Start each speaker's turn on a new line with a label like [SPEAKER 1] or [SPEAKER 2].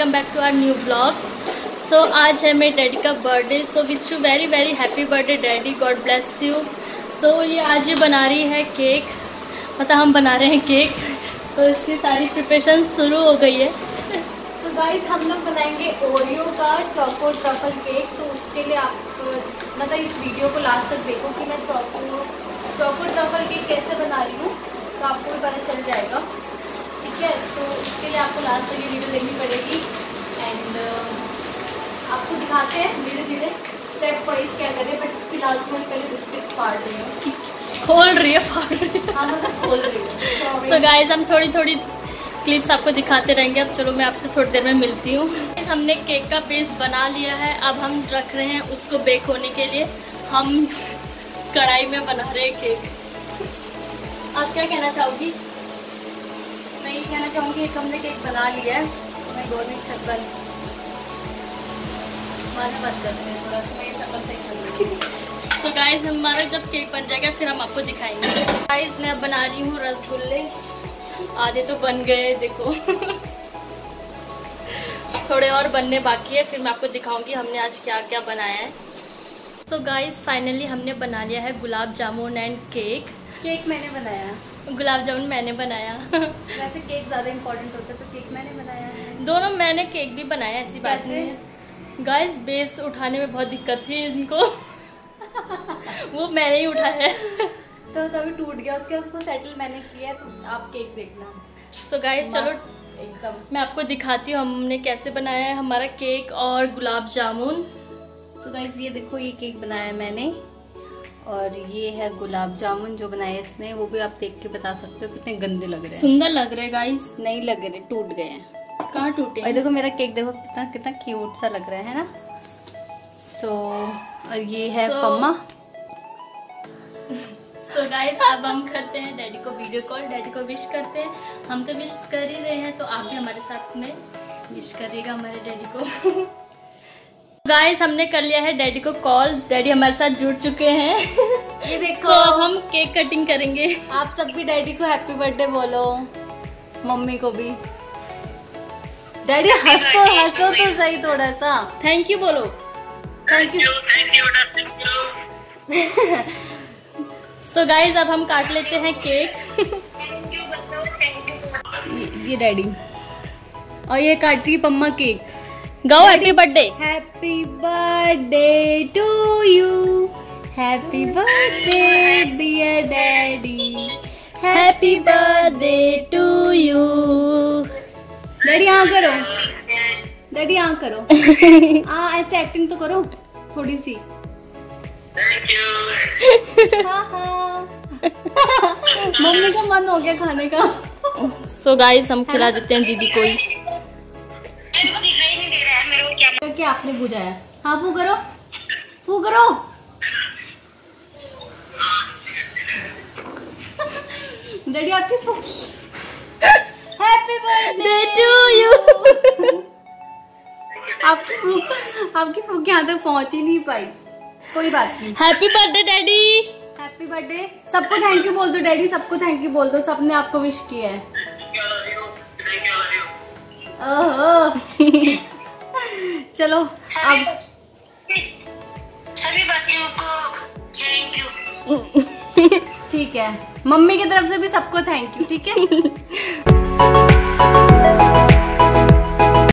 [SPEAKER 1] Welcome back to our new blog so आज है मेरे डैडी का birthday so wish you very very happy birthday daddy God bless you so ये आज ये बना रही है केक मतलब हम बना रहे हैं केक तो इसकी सारी प्रिपरेशन शुरू हो गई है।
[SPEAKER 2] तो गाइस हम लोग बनाएँगे ओरियो का चौको ट्रफल केक तो उसके लिए आप मतलब इस वीडियो को लास्ट तक देखो कि मैं चौको चौको ट्रफल केक कैसे बना रही हूँ तो आपको पता चल जाएगा। ठीक है? तो लिए आपको लास्ट तक ये वीडियो देखनी पड़ेगी। एंड आपको दिखाते हैं धीरे धीरे स्टेप वाइज क्या करें बट फ़िलहाल तो मैं पहले बिस्किट्स फाड़ रही हूँ।
[SPEAKER 1] खोल रही है फाड़ रही है।
[SPEAKER 2] हाँ मतलब खोल रही हूँ।
[SPEAKER 1] सो गाइस हम थोड़ी थोड़ी क्लिप्स आपको दिखाते रहेंगे। अब चलो मैं आपसे थोड़ी देर में मिलती हूँ। हमने केक का बेस बना लिया है। अब हम रख रहे हैं उसको बेक होने के लिए। हम कढ़ाई में बना रहे हैं केक आप क्या कहना चाहोगी?
[SPEAKER 2] मैं ये कहना चाहूँगी, एक हमने केक बना लिया है मैं गवर्नमेंट शक्ल मत करते हैं थोड़ा सा, मैं शक्ल लूँगी।
[SPEAKER 1] सो हमारा जब केक बन जाएगा, फिर हम आपको दिखाएँगे। गाइस मैं बना रही हूँ रसगुल्ले। आधे तो बन गए, देखो। थोड़े और बनने बाकी है, फिर मैं आपको दिखाऊँगी हमने आज क्या क्या बनाया है। सो गाइस फाइनली हमने बना लिया है gulab jamun and cake
[SPEAKER 2] cake मैंने बनाया।
[SPEAKER 1] गुलाब जामुन मैंने बनाया।
[SPEAKER 2] वैसे केक ज़्यादा इम्पोर्टेंट होता है तो केक मैंने बनाया है।
[SPEAKER 1] दोनों मैंने केक भी बनाया ऐसी बात नहीं है। गाइस बेस उठाने में बहुत दिक्कत थी इनको। वो मैंने ही उठाया है।
[SPEAKER 2] तो तभी टूट गया उसके उसको सेटल मैंने किया तो आप केक देखना।
[SPEAKER 1] सो गाइस चलो
[SPEAKER 2] एकदम।
[SPEAKER 1] मैं आपको दिखाती हूँ हमने कैसे बनाया है हमारा केक और गुलाब जामुन।
[SPEAKER 2] तो गाइस ये देखो ये केक बनाया मैंने। और ये है गुलाब जामुन जो बनाया इसने वो भी आप देख के बता सकते हो कितने गंदे लग रहे हैं।
[SPEAKER 1] सुंदर लग रहे गाइस
[SPEAKER 2] नहीं लग रहे टूट गए हैं।
[SPEAKER 1] कहाँ टूटे
[SPEAKER 2] और देखो मेरा केक देखो कितना कितना क्यूट सा लग रहा है ना? सो so, और ये है
[SPEAKER 1] So-
[SPEAKER 2] पम्मा।
[SPEAKER 1] सो गाइस अब हम करते हैं डैडी को वीडियो कॉल डैडी को विश करते हैं। हम तो विश कर ही रहे हैं तो आप भी हमारे साथ में विश करिएगा हमारे डैडी को। गाइस हमने कर लिया है डैडी को कॉल डैडी हमारे साथ जुड़ चुके हैं.
[SPEAKER 2] ये देखो.
[SPEAKER 1] तो अब हम केक कटिंग करेंगे.
[SPEAKER 2] आप सब भी डैडी को हैप्पी बर्थडे बोलो. मम्मी को भी. डैडी हंसो हंसो तो सही थोड़ा सा
[SPEAKER 1] थैंक यू बोलो
[SPEAKER 2] थैंक यू
[SPEAKER 1] सो गाइस अब हम काट लेते हैं केक
[SPEAKER 2] ये, ये डैडी और ये काट रही है पम्मा केक
[SPEAKER 1] गाओ happy birthday
[SPEAKER 2] happy birthday to you happy birthday dear daddy
[SPEAKER 1] happy birthday to you
[SPEAKER 2] daddy यहाँ करो. डैडी यहाँ करो. हाँ ऐसे एक्टिंग तो करो थोड़ी सी. हाँ, हाँ। मम्मी का मन हो गया खाने का.
[SPEAKER 1] सो गाइस हम खिला देते हैं दीदी को
[SPEAKER 2] तो आपने बुझाया। हाँ फू करो। फू करो। डैडी आपकी फू हैप्पी बर्थडे
[SPEAKER 1] टू यू।
[SPEAKER 2] आपकी फूक आपकी फूक यहाँ तक पहुँच ही नहीं पाई। कोई बात नहीं।
[SPEAKER 1] Happy birthday daddy.
[SPEAKER 2] Happy birthday सबको थैंक यू बोल दो डैडी। सबको थैंक यू बोल दो। सबने आपको विश किया है। ओहो। चलो अब
[SPEAKER 3] सभी बच्चों को थैंक यू
[SPEAKER 2] ठीक है। मम्मी की तरफ़ से भी सबको थैंक यू ठीक है?